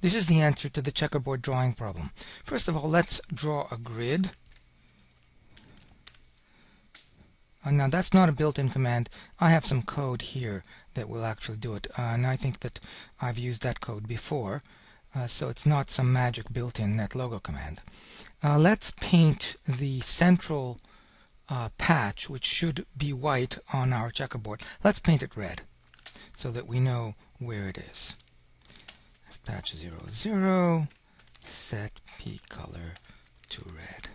This is the answer to the checkerboard drawing problem. First of all, let's draw a grid. Uh, now that's not a built-in command. I have some code here that will actually do it. Uh, and I think that I've used that code before. Uh, so it's not some magic built-in netlogo command. Uh, let's paint the central uh, patch, which should be white on our checkerboard. Let's paint it red so that we know where it is patch 0, 0, set p color to red.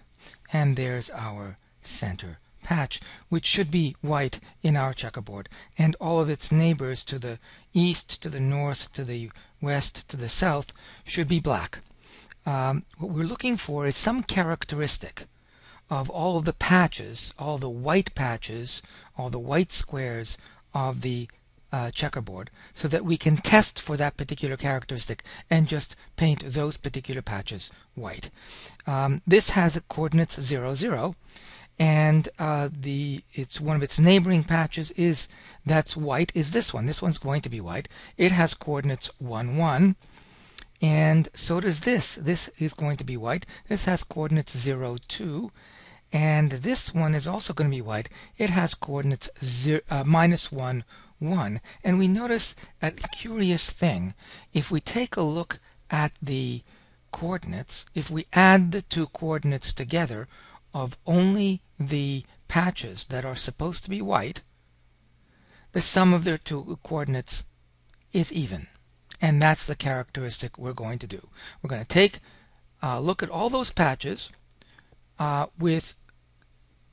And there's our center patch, which should be white in our checkerboard, and all of its neighbors to the east, to the north, to the west, to the south should be black. Um, what we're looking for is some characteristic of all of the patches, all the white patches, all the white squares of the uh, checkerboard so that we can test for that particular characteristic and just paint those particular patches white. Um, this has coordinates 0, 0 and uh, the it's one of its neighboring patches is that's white is this one. This one's going to be white. It has coordinates 1, 1 and so does this. This is going to be white. This has coordinates 0, 2 and this one is also going to be white. It has coordinates zero, uh, minus 1, 1. And we notice a curious thing. If we take a look at the coordinates, if we add the two coordinates together of only the patches that are supposed to be white, the sum of their two coordinates is even. And that's the characteristic we're going to do. We're going to take a look at all those patches uh, with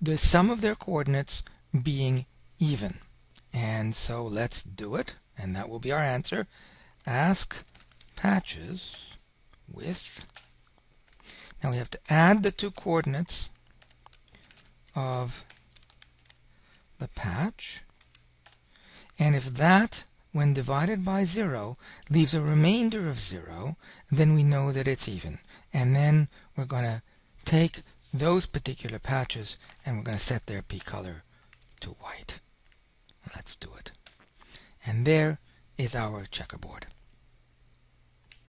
the sum of their coordinates being even. And so let's do it, and that will be our answer. Ask patches with. Now we have to add the two coordinates of the patch. And if that, when divided by 0, leaves a remainder of 0, then we know that it's even. And then we're going to take those particular patches and we're going to set their pcolor to white. Let's do it. And there is our checkerboard.